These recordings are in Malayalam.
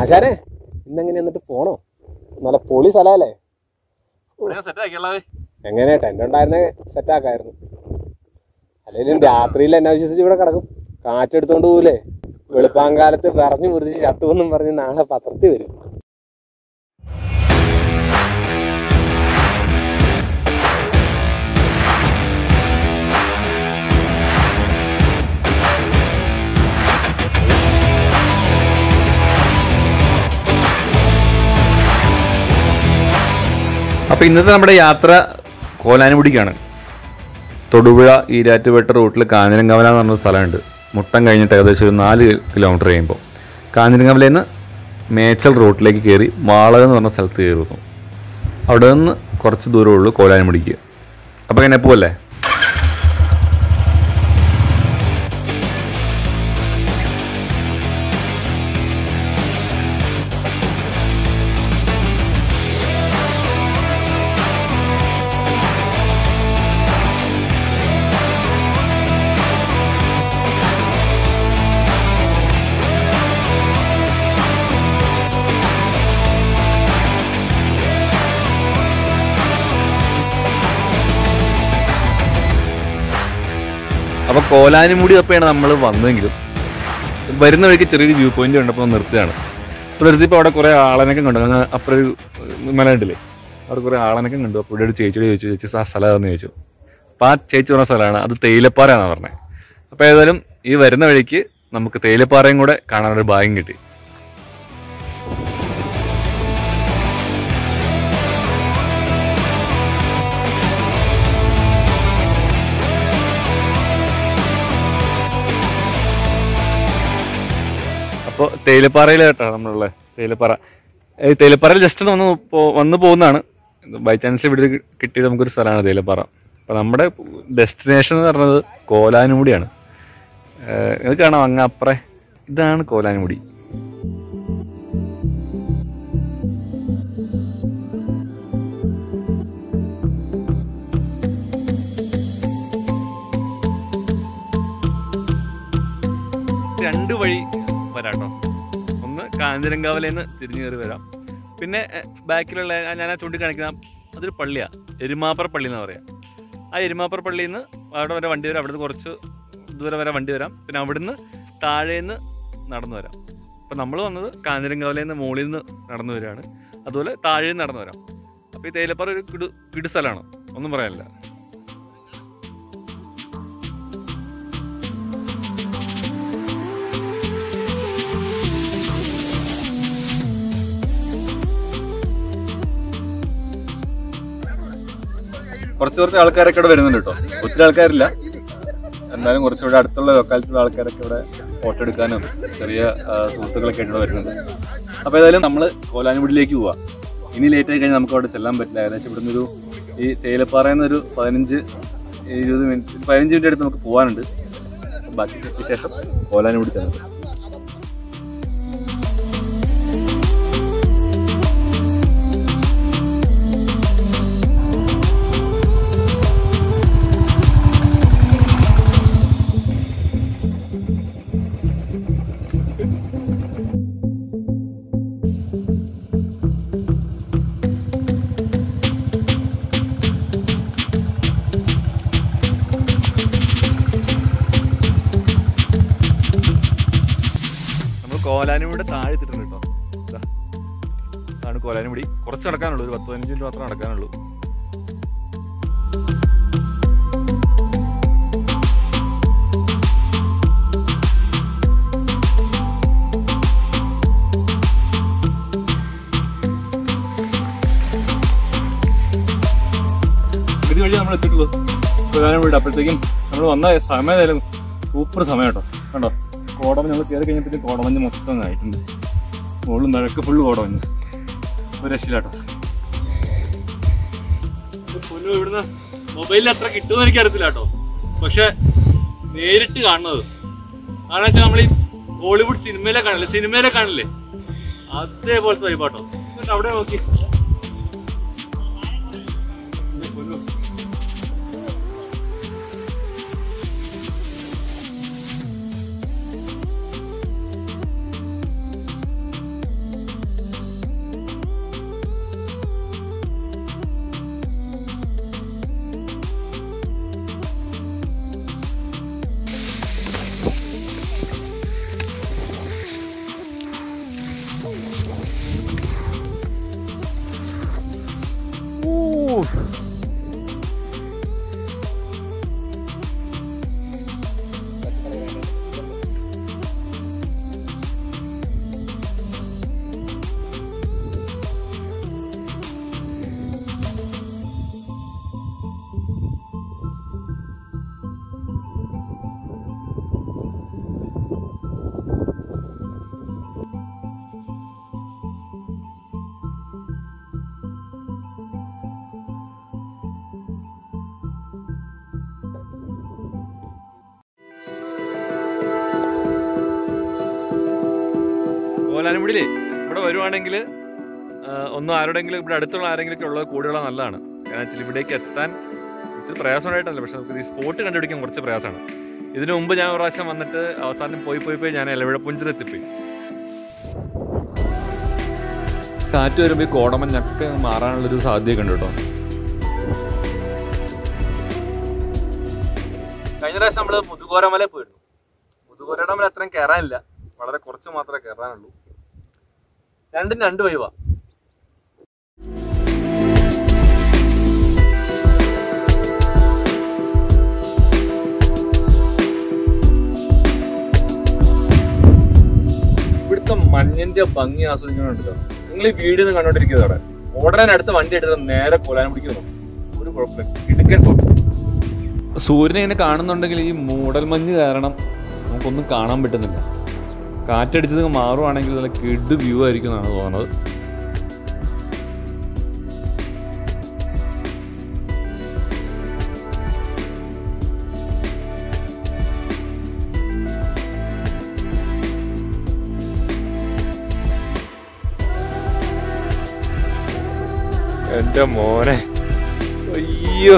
ആശാനെ ഇന്നെങ്ങനെ എന്നിട്ട് പോണോ? നല്ല പൊളി സ്ഥലമല്ലേ ആക്കിയുള്ളത് എങ്ങനെ ടെന്റ് ഉണ്ടായിരുന്നെ സെറ്റ് ആക്കായിരുന്നു. അല്ലെങ്കിലും രാത്രിയിൽ എന്നെ വിശ്വസിച്ച് ഇവിടെ കിടക്കും. കാറ്റെടുത്തോണ്ട് പോകൂലേ വെളുപ്പാങ്കാലത്ത് പറഞ്ഞു മുറിച്ച് ചത്തുവെന്നും പറഞ്ഞ് നാളെ പത്രത്തിൽ വരും. അപ്പോൾ ഇന്നത്തെ നമ്മുടെ യാത്ര കോലാനുപിടിക്കാണ് തൊടുപുഴ ഈരാറ്റുപേട്ട റൂട്ടിൽ കാഞ്ഞിരങ്കവല എന്ന് പറഞ്ഞൊരു സ്ഥലമുണ്ട്. മുട്ടം കഴിഞ്ഞിട്ട് ഏകദേശം ഒരു നാല് കിലോമീറ്റർ കഴിയുമ്പോൾ കാഞ്ഞിരങ്കവലയിൽ നിന്ന് മേച്ചൽ റൂട്ടിലേക്ക് കയറി വാളക എന്ന് പറഞ്ഞ സ്ഥലത്ത് കയറുന്നു. അവിടെ നിന്ന് കുറച്ച് ദൂരമുള്ളൂ കോലാനുപിടിക്ക് അപ്പോൾ എങ്ങനെ പോവല്ലേ? അപ്പോൾ കോലാനുമുടി അപ്പയാണ് നമ്മൾ വന്നതെങ്കിലും വരുന്ന വഴിക്ക് ചെറിയൊരു വ്യൂ പോയിന്റ് കണ്ടപ്പോൾ നിർത്തുകയാണ്. അപ്പോൾ നിർത്തിയപ്പോൾ അവിടെ കുറേ ആളനൊക്കെ കണ്ടു. അങ്ങനെ അപ്പുറം ഒരു മല ഉണ്ടല്ലേ അവിടെ കുറേ ആളനൊക്കെ കണ്ടു. അപ്പോൾ ഇവിടെ ഒരു ചേച്ചിയോട് ചോദിച്ചു ചേച്ചി ആ സ്ഥലം എന്ന് ചോദിച്ചു. അപ്പോൾ ആ ചേച്ചി പറഞ്ഞ സ്ഥലമാണ്. അത് തേയിലപ്പാറയാണെന്ന് പറഞ്ഞത് അപ്പോൾ ഏതായാലും ഈ വരുന്ന വഴിക്ക് നമുക്ക് തേയിലപ്പാറയും കൂടെ കാണാനൊരു ഭാഗ്യം കിട്ടി. അപ്പോൾ തേയിലപ്പാറയിൽ കേട്ടോ നമ്മളുള്ള തേയിലപ്പാറ. തേയിലപ്പാറയിൽ ജസ്റ്റ് വന്ന് പോ- വന്ന് പോകുന്നതാണ്. ബൈ ചാൻസ് ഇവിടെ കിട്ടിയത് നമുക്കൊരു സ്ഥലമാണ് തേയിലപ്പാറ. അപ്പോൾ നമ്മുടെ ഡെസ്റ്റിനേഷൻ എന്ന് പറഞ്ഞത് കോലാനുമുടിയാണ്. ഇത് കാണാം അങ്ങ് അപ്പുറേ ഇതാണ് കോലാനുമുടി. രണ്ട് വഴി വരാട്ടോ. ഒന്ന് കാഞ്ഞിരങ്കാവലയിൽ നിന്ന് തിരിഞ്ഞു കയറി വരാം. പിന്നെ ബാക്കിലുള്ള ഞാൻ ചൂണ്ടിക്കാണിക്കുന്ന അതൊരു പള്ളിയാണ് എരുമാപ്പറ പള്ളി എന്ന് പറയാം. ആ എരുമാപ്പറ പള്ളിയിൽ നിന്ന് അവിടെ വരെ വണ്ടി വരാം. അവിടുന്ന് കുറച്ച് ദൂരം വരെ വണ്ടി വരാം. പിന്നെ അവിടുന്ന് താഴേന്ന് നടന്നു വരാം. അപ്പം നമ്മൾ വന്നത് കാഞ്ഞിരങ്കാവലയിൽ നിന്ന് മുകളിൽ നിന്ന് നടന്നു വരികയാണ്. അതുപോലെ താഴേന്ന് നടന്നു വരാം. അപ്പോൾ ഈ തേയിലപ്പാറ ഒരു കിടു കിടു സ്ഥലമാണ്. ഒന്നും പറയാനില്ല. കുറച്ച് കുറച്ച് ആൾക്കാരൊക്കെ ഇവിടെ വരുന്നുണ്ട് കേട്ടോ. ഒത്തിരി ആൾക്കാരില്ല. എന്നാലും കുറച്ചുകൂടെ അടുത്തുള്ള ലൊക്കാലിറ്റിയുള്ള ആൾക്കാരൊക്കെ ഇവിടെ ഫോട്ടോ എടുക്കാനും ചെറിയ സുഹൃത്തുക്കളൊക്കെ ആയിട്ട് ഇവിടെ വരുന്നുണ്ട് അപ്പോൾ ഏതായാലും നമ്മൾ കോലാനുപടിയിലേക്ക് പോവാം. ഇനി ലേറ്റ് ആയി കഴിഞ്ഞാൽ നമുക്ക് അവിടെ ചെല്ലാൻ പറ്റില്ല. ഏകദേശം ഇവിടുന്ന് ഒരു ഈ തേയിലപ്പാറയിൽ നിന്ന് ഒരു പതിനഞ്ച് ഇരുപത് മിനിറ്റ് പതിനഞ്ച് മിനിറ്റ് അടുത്ത് നമുക്ക് പോകാനുണ്ട് ബാക്കി വിശേഷം കോലാനുപടി ചെന്നത്. നമ്മൾ കൂടെ താഴെ കേട്ടോ. അതാണ് കോലാനും കോലാനുമുടി. കുറച്ച് നടക്കാനുള്ളൂ ഒരു പത്ത് പതിനഞ്ച് മിനിറ്റ് മാത്രം നടക്കാനുള്ളൂ. വഴി നമ്മൾ അപ്പോഴത്തേക്കും നമ്മൾ വന്ന സമയം സൂപ്പർ സമയം കേട്ടോ. കണ്ടോ? കോടമഞ്ഞ് നമ്മൾ കയറി കഴിഞ്ഞപ്പോൾ കോടമഞ്ഞ് മൊത്തം ആയിട്ടുണ്ട് മുകളിൽ നിഴക്ക് ഫുള്ള് കോടമഞ്ഞ്. ഒരു രക്ഷയിലാട്ടോ ഇവിടുന്ന് മൊബൈലിൽ അത്ര കിട്ടുമെന്ന് എനിക്ക് അറിയത്തില്ല കേട്ടോ പക്ഷെ നേരിട്ട് കാണുന്നത്. കാരണം വെച്ചാൽ നമ്മൾ ഈ ഹോളിവുഡ് സിനിമയിലെ കാണില്ലേ സിനിമയിലെ കാണില്ലേ അതേപോലത്തെ വൈബാട്ടോ എന്നിട്ട് അവിടെ നോക്കി. കോലാനുമുടിയിലേ ഇവിടെ വരുവാണെങ്കിൽ ഒന്നും ആരോടെങ്കിലും ഇവിടെ അടുത്തുള്ള ആരെങ്കിലുമൊക്കെ ഉള്ളത് കൂടെയുള്ള നല്ലതാണ്. കാരണം വെച്ചാൽ ഇവിടേക്ക് എത്താൻ ഒത്തിരി പ്രയാസമായിട്ടല്ല പക്ഷെ നമുക്ക് ഈ സ്പോട്ട് കണ്ടുപിടിക്കാൻ കുറച്ച് പ്രയാസമാണ്. ഇതിനു മുമ്പ് ഞാൻ ഒരു പ്രാവശ്യം വന്നിട്ട് അവസാനം പോയി പോയി പോയി ഞാൻ ഇലവിഴപ്പുഞ്ചിലെത്തിപ്പോയി കാറ്റ് വരുമ്പോൾ ഈ കോടമഞ്ഞൊക്കെ മാറാനുള്ളൊരു സാധ്യതയൊക്കെ ഉണ്ട് കേട്ടോ. കഴിഞ്ഞ പ്രാവശ്യം നമ്മൾ മുതുകോരമല പോയിരുന്നു. മുതുകോരയുടെ മല അത്രയും കയറാനില്ല. വളരെ കുറച്ച് മാത്രമേ കയറാനുള്ളൂ. രണ്ടും രണ്ട് വൈവാ ഇവിടുത്തെ മഞ്ഞിന്റെ ഭംഗി ആസ്വദിക്കണോ നിങ്ങൾ ഈ വീഡിയോ ഒന്ന് കണ്ടോണ്ടിരിക്കുന്നത് അവിടെ. ഉടനെ അടുത്ത വണ്ടി എടുത്ത് നേരെ കൊലാൻ പിടിക്കുന്നു ഒരു കുഴപ്പമില്ല. ഇടുക്കൻ സൂര്യനെ കാണുന്നുണ്ടെങ്കിൽ ഈ മൂടൽ മഞ്ഞ് കാരണം നമുക്കൊന്നും കാണാൻ പറ്റുന്നില്ല. കാറ്റടിച്ചത് മാറുവാണെങ്കിൽ നല്ല കിഡ് വ്യൂ ആയിരിക്കും എന്നാണ് തോന്നുന്നത്. എന്റെ മോനെ. അയ്യോ.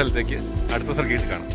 സ്ഥലത്തേക്ക് അടുത്ത സർക്കിട്ട് കാണാം.